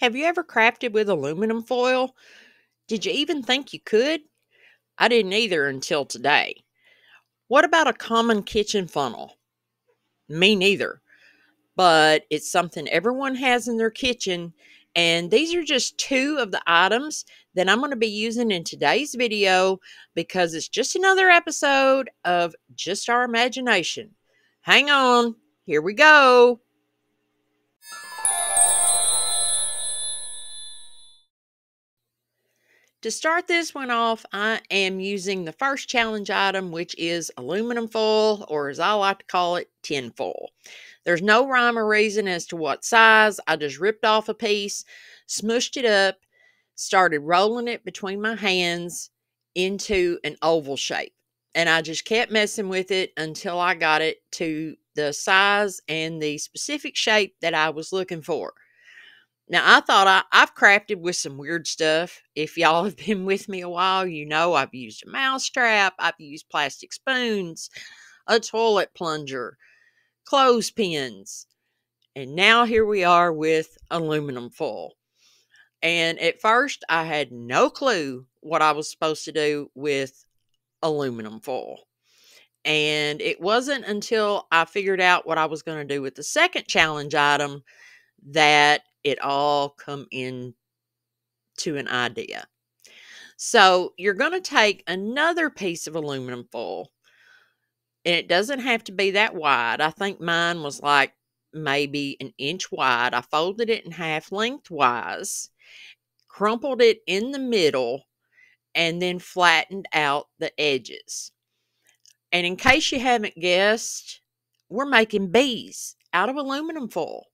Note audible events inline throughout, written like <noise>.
Have you ever crafted with aluminum foil? Did you even think you could? I didn't either until today. What about a common kitchen funnel? Me neither. But it's something everyone has in their kitchen. And these are just two of the items that I'm going to be using in today's video because it's just another episode of Just Our Imagination. Hang on, here we go. To start this one off, I am using the first challenge item, which is aluminum foil, or as I like to call it, tin foil. There's no rhyme or reason as to what size. I just ripped off a piece, smushed it up, started rolling it between my hands into an oval shape. And I just kept messing with it until I got it to the size and the specific shape that I was looking for. Now, I thought I, I've crafted with some weird stuff. If y'all have been with me a while, you know I've used a mouse trap, I've used plastic spoons, a toilet plunger, clothespins, and now here we are with aluminum foil. And at first, I had no clue what I was supposed to do with aluminum foil. And it wasn't until I figured out what I was going to do with the second challenge item that it all come in to an idea. So you're going to take another piece of aluminum foil, and it doesn't have to be that wide. I think mine was like maybe an inch wide. I folded it in half lengthwise, crumpled it in the middle, and then flattened out the edges. And in case you haven't guessed, we're making bees out of aluminum foil.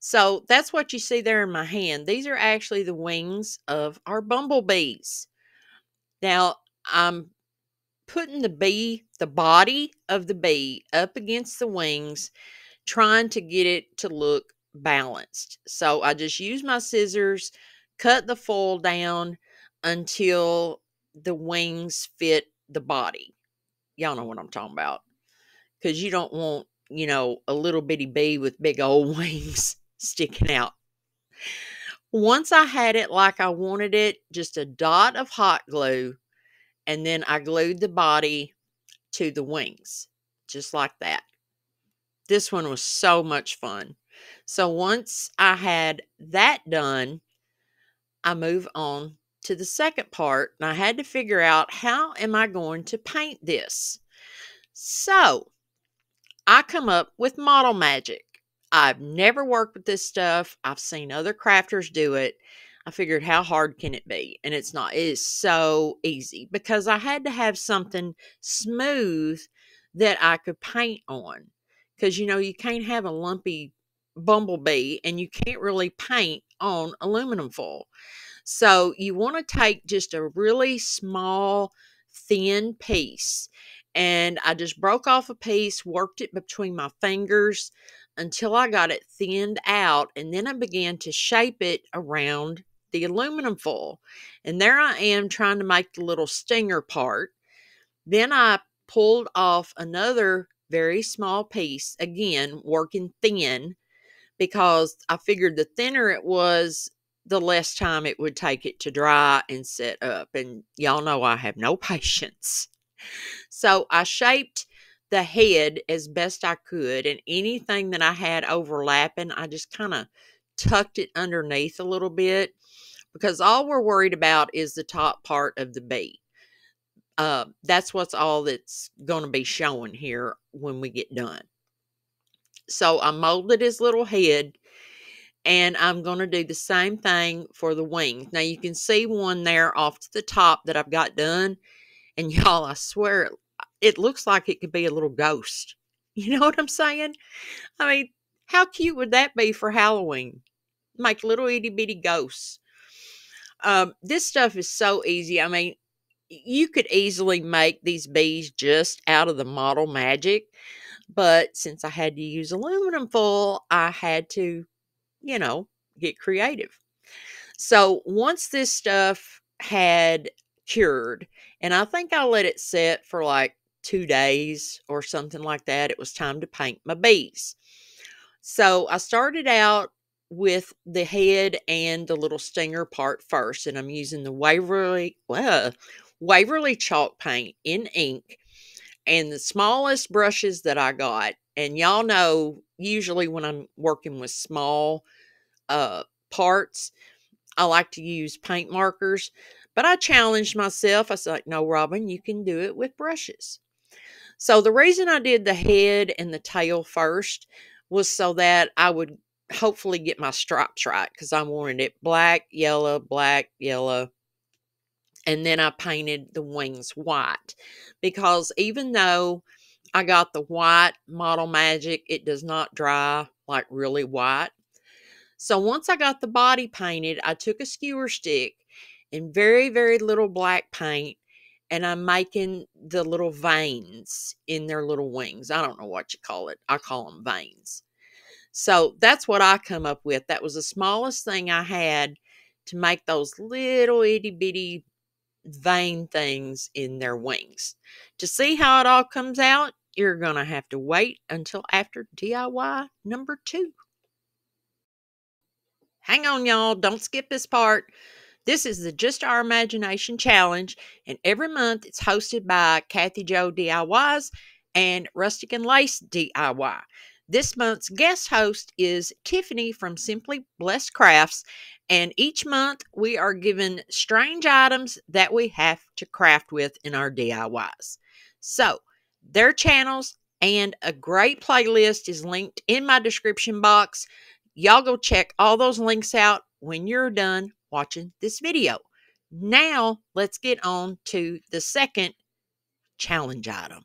So that's what you see there in my hand. These are actually the wings of our bumblebees. Now, I'm putting the bee, the body of the bee, up against the wings, trying to get it to look balanced. So I just use my scissors, cut the foil down until the wings fit the body. Y'all know what I'm talking about. Because you don't want, you know, a little bitty bee with big old <laughs> wings sticking out. Once I had it like I wanted it, just a dot of hot glue, and then I glued the body to the wings, just like that. This one was so much fun. So once I had that done, I move on to the second part, and I had to figure out how am I going to paint this. So I come up with model magic. I've never worked with this stuff. I've seen other crafters do it. I figured how hard can it be? And it's not. It is so easy because I had to have something smooth that I could paint on. Because you know, you can't have a lumpy bumblebee and you can't really paint on aluminum foil. So you want to take just a really small, thin piece. And I just broke off a piece, worked it between my fingers until I got it thinned out. And then I began to shape it around the aluminum foil. And there I am trying to make the little stinger part. Then I pulled off another very small piece, again, working thin, because I figured the thinner it was, the less time it would take it to dry and set up. And y'all know I have no <laughs> patience. So I shaped the head as best I could, and anything that I had overlapping, I just kind of tucked it underneath a little bit because all we're worried about is the top part of the bee. Uh, that's what's all that's going to be showing here when we get done. So I molded his little head and I'm going to do the same thing for the wings. Now you can see one there off to the top that I've got done. And <laughs> y'all, I swear it looks like it could be a little ghost. <laughs> You know what I'm saying? I mean, how cute would that be for Halloween? Make little itty bitty ghosts. Um, this stuff is so easy. I mean, you could easily make these bees just out of the model magic, but since I had to use aluminum foil, I had to, you know, get creative. So once this stuff had cured, and I think I let it set for like two days or something like that. It was time to paint my bees. So I started out with the head and the little stinger part first, and I'm using the Waverly, well, Waverly chalk paint in ink and the smallest brushes that I got. And y'all know, usually when I'm working with small uh, parts, I like to use paint markers. But I challenged myself. I said, like, no, Robin, you can do it with brushes. So the reason I did the head and the tail first was so that I would hopefully get my stripes right because I wanted it black, yellow, black, yellow. And then I painted the wings white because even though I got the white Model Magic, it does not dry like really white. So once I got the body painted, I took a skewer stick and very, very little black paint and I'm making the little veins in their little wings. I don't know what you call it. I call them veins. So that's what I come up with. That was the smallest thing I had to make those little itty bitty vein things in their wings. To see how it all comes out, you're going to have to wait until after DIY number two. Hang on, y'all. Don't skip this part. This is the Just Our Imagination Challenge, and every month it's hosted by Kathy Jo DIYs and Rustic and Lace DIY. This month's guest host is Tiffany from Simply Blessed Crafts, and each month we are given strange items that we have to craft with in our DIYs. So, their channels and a great playlist is linked in my description box. Y'all go check all those links out when you're done watching this video. Now, let's get on to the second challenge item.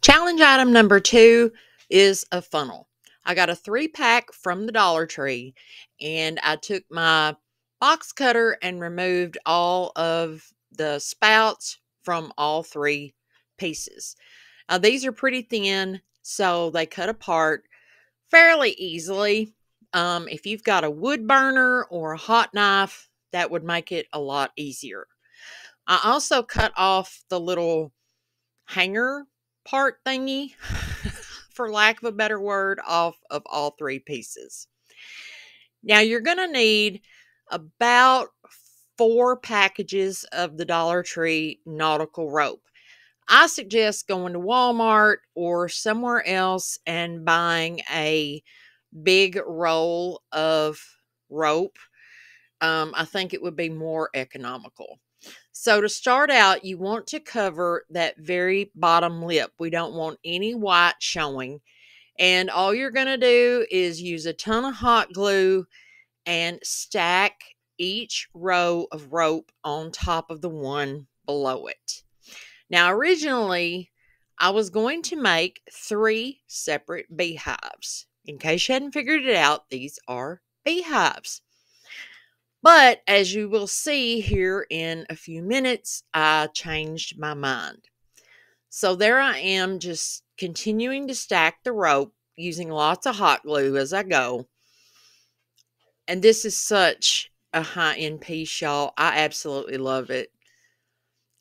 Challenge item number two is a funnel. I got a three pack from the Dollar Tree and I took my box cutter and removed all of the spouts from all three pieces. Now, these are pretty thin, so they cut apart fairly easily. Um, if you've got a wood burner or a hot knife, that would make it a lot easier. I also cut off the little hanger part thingy, <laughs> for lack of a better word, off of all three pieces. Now you're going to need about four packages of the Dollar Tree nautical rope. I suggest going to Walmart or somewhere else and buying a big roll of rope, um, I think it would be more economical. So, to start out, you want to cover that very bottom lip. We don't want any white showing. And all you're going to do is use a ton of hot glue and stack each row of rope on top of the one below it. Now, originally, I was going to make three separate beehives. In case you hadn't figured it out, these are beehives. But as you will see here in a few minutes, I changed my mind. So there I am, just continuing to stack the rope using lots of hot glue as I go. And this is such a high end piece, y'all. I absolutely love it.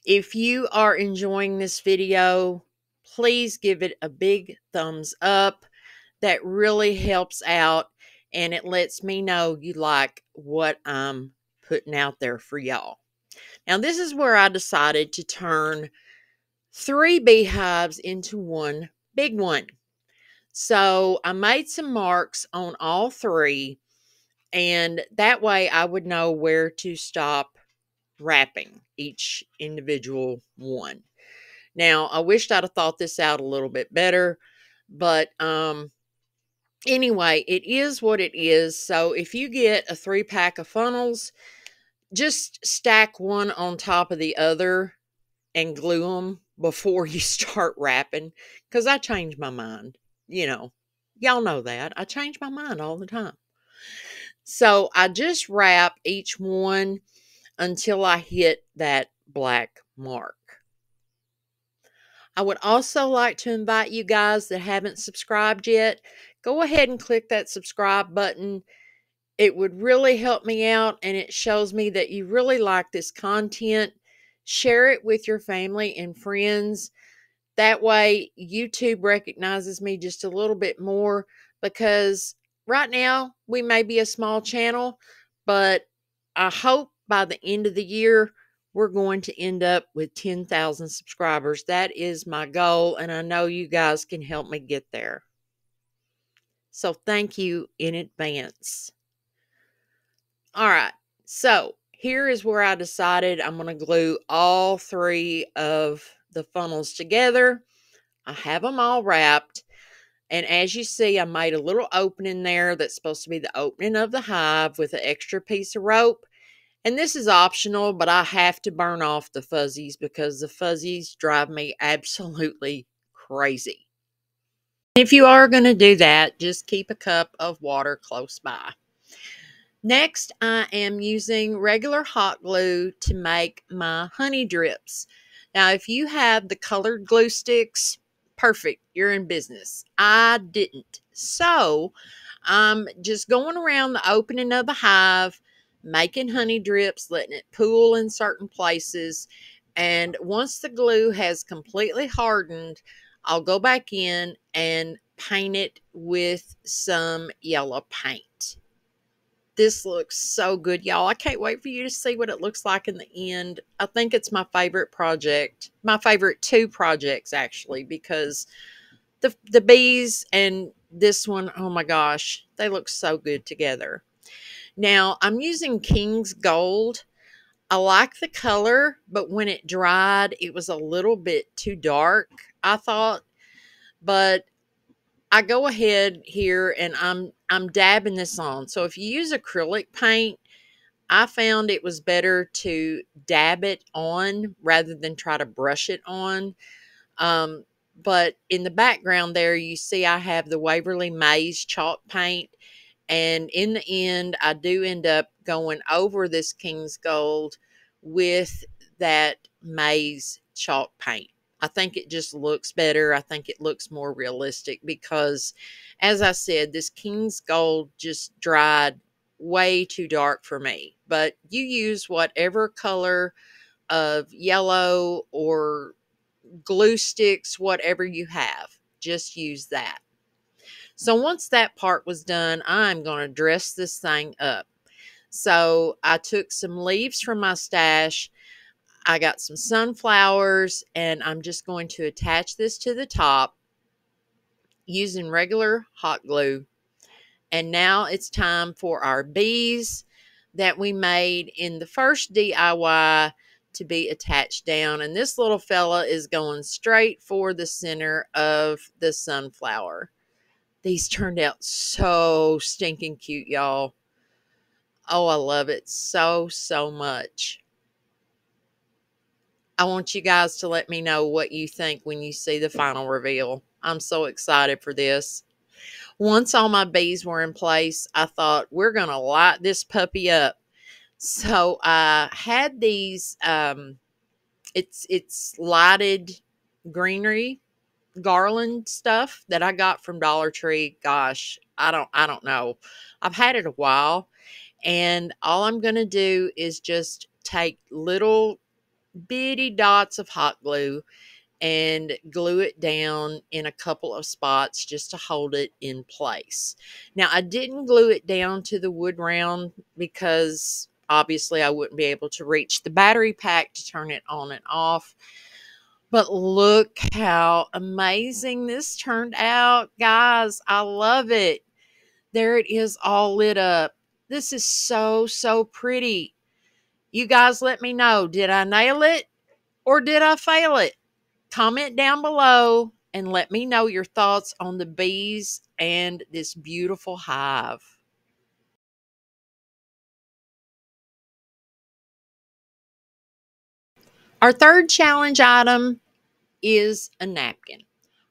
If you are enjoying this video, please give it a big thumbs up that really helps out and it lets me know you like what I'm putting out there for y'all. Now, this is where I decided to turn three beehives into one big one. So I made some marks on all three, and that way I would know where to stop wrapping each individual one. Now, I wished I'd have thought this out a little bit better, but um, anyway, it is what it is. So if you get a three pack of funnels, just stack one on top of the other and glue them before you <laughs> start wrapping because I change my mind. You know, y'all know that. I change my mind all the time. So I just wrap each one until I hit that black mark. I would also like to invite you guys that haven't subscribed yet go ahead and click that subscribe button. It would really help me out and it shows me that you really like this content. Share it with your family and friends. That way, YouTube recognizes me just a little bit more because right now we may be a small channel, but I hope by the end of the year we're going to end up with 10,000 subscribers. That is my goal, and I know you guys can help me get there. So thank you in advance. All right, so here is where I decided I'm going to glue all three of the funnels together. I have them all wrapped. And as you see, I made a little opening there that's supposed to be the opening of the hive with an extra piece of rope. And this is optional, but I have to burn off the fuzzies because the fuzzies drive me <laughs> absolutely crazy. If you are going to do that, just keep a cup of water close by. Next, I am using regular hot glue to make my honey drips. Now, if you have the colored glue sticks, perfect, you're in business. I didn't. So, I'm just going around the opening of the hive, making honey drips, letting it pool in certain places. And once the glue has completely hardened, I'll go back in and paint it with some yellow paint. This looks so good, y'all. I can't wait for you to see what it looks like in the end. I think it's my favorite project, my favorite two projects actually, because the the bees and this one, oh my gosh, they look so good together. Now I'm using King's Gold. I like the color, but when it dried, it was a little bit too dark, I thought. But I go ahead here and I'm I'm dabbing this on. So if you use acrylic paint, I found it was better to dab it on rather than try to brush it on. Um, but in the background there, you see I have the Waverly Maize chalk paint. And in the end, I do end up going over this King's Gold with that maize chalk paint. I think it just looks better. I think it looks more realistic because, as I said, this King's Gold just dried way too dark for me. But you use whatever color of yellow or glue sticks, whatever you have, just use that. So once that part was done, I'm going to dress this thing up. So I took some leaves from my stash I got some sunflowers and I'm just going to attach this to the top using regular hot glue. And now it's time for our bees that we made in the first DIY to be attached down. And this little fella is going straight for the center of the sunflower. These turned out so stinking cute, y'all. Oh, I love it so, so much. I want you guys to let me know what you think when you see the final reveal. I'm so excited for this. Once all my bees were in place, I thought we're going to light this puppy up. So I had these um it's it's lighted greenery garland stuff that I got from Dollar Tree. Gosh, I don't I don't know. I've had it a while and all I'm going to do is just take little bitty dots of hot glue and glue it down in a couple of spots just to hold it in place. Now, I didn't glue it down to the wood round because obviously I wouldn't be able to reach the battery pack to turn it on and off. But look how amazing this turned out, guys. I love it. There it is all lit up. This is so, so pretty. You guys let me know did I nail it or did I fail it? Comment down below and let me know your thoughts on the bees and this beautiful hive. Our third challenge item is a napkin.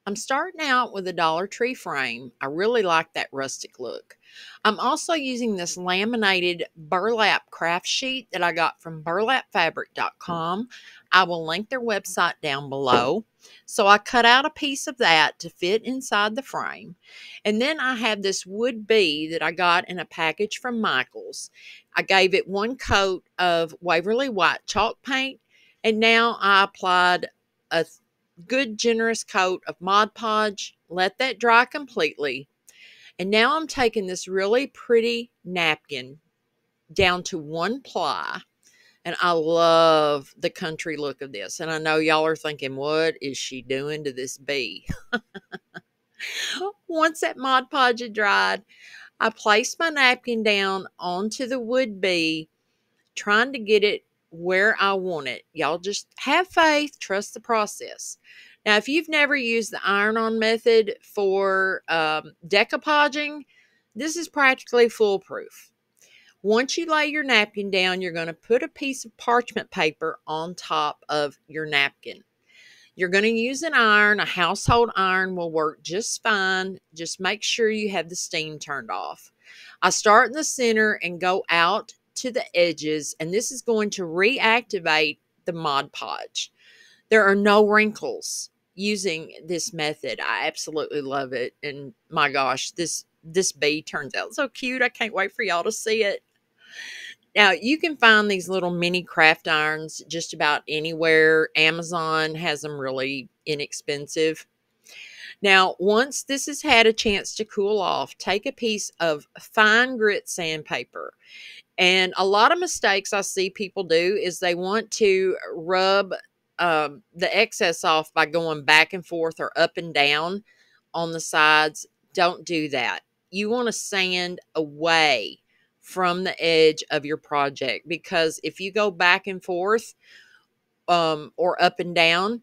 I'm starting out with a Dollar Tree frame. I really like that rustic look. I'm also using this laminated burlap craft sheet that I got from burlapfabric.com. Mm. I will link their website down below. So I cut out a piece of that to fit inside the frame. And then I have this wood bee that I got in a package from Michaels. I gave it one coat of Waverly White chalk paint. And now I applied a good generous coat of Mod Podge, let that dry completely, And now I'm taking this really pretty napkin down to one ply. And I love the country look of this. And I know y'all are thinking, what is she doing to this bee? <laughs> Once that Mod Podge had dried, I placed my napkin down onto the wood bee, trying to get it where I want it. Y'all just have faith, trust the process. Now, if you've never used the iron on method for um, decoupaging, this is practically foolproof. Once you lay your napkin down, you're going to put a piece of parchment paper on top of your napkin. You're going to use an iron, a household iron will work just fine. Just make sure you have the steam turned off. I start in the center and go out to the edges, and this is going to reactivate the Mod Podge. There are no wrinkles using this method. I absolutely love it. And my gosh, this this bee turns out so cute. I can't wait for y'all to see it. Now, you can find these little mini craft irons just about anywhere. Amazon has them really inexpensive. Now, once this has had a chance to cool off, take a piece of fine grit sandpaper. And a lot of mistakes I see people do is they want to rub um, the excess off by going back and forth or up and down on the sides. Don't do that. You want to sand away from the edge of your project because if you go back and forth um, or up and down,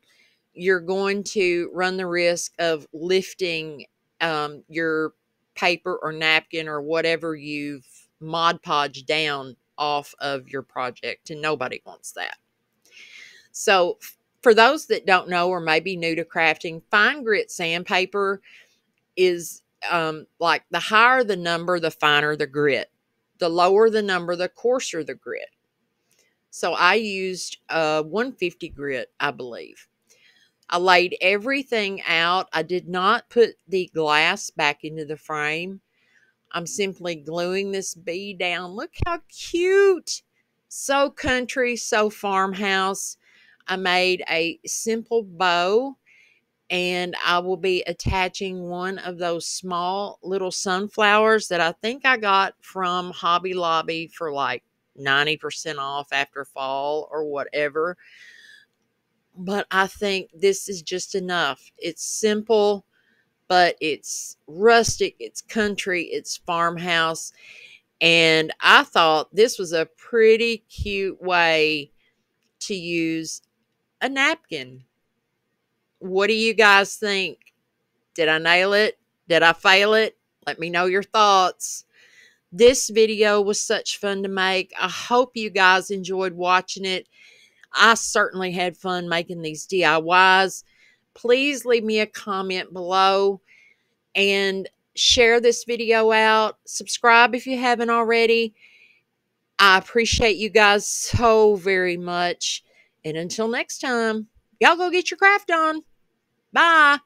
you're going to run the risk of lifting um, your paper or napkin or whatever you've Mod Podge down off of your project, and nobody wants that. So, for those that don't know or maybe new to crafting, fine grit sandpaper is um, like the higher the number, the finer the grit. The lower the number, the coarser the grit. So I used a 150 grit, I believe. I laid everything out. I did not put the glass back into the frame. I'm simply gluing this bee down. Look how cute. So country, so farmhouse. I made a simple bow and I will be attaching one of those small little sunflowers that I think I got from Hobby Lobby for like 90% off after fall or whatever. But I think this is just enough. It's simple, but it's rustic, it's country, it's farmhouse. And I thought this was a pretty cute way to use a napkin what do you guys think? Did I nail it? Did I fail it? Let me know your thoughts. This video was such fun to make. I hope you guys enjoyed watching it. I certainly had fun making these DIYs. Please leave me a comment below and share this video out. Subscribe if you haven't already. I appreciate you guys so very much. And until next time, y'all go get your craft on. Bye.